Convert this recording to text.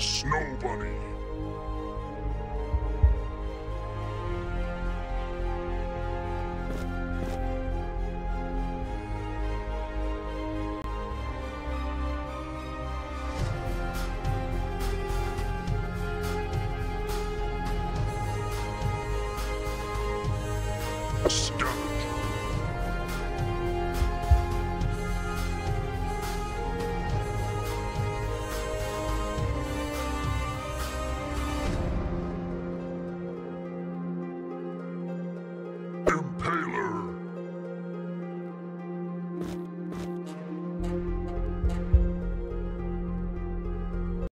Snow bunny. campaign.